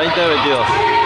20-22.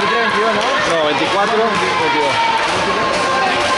No, 24 22.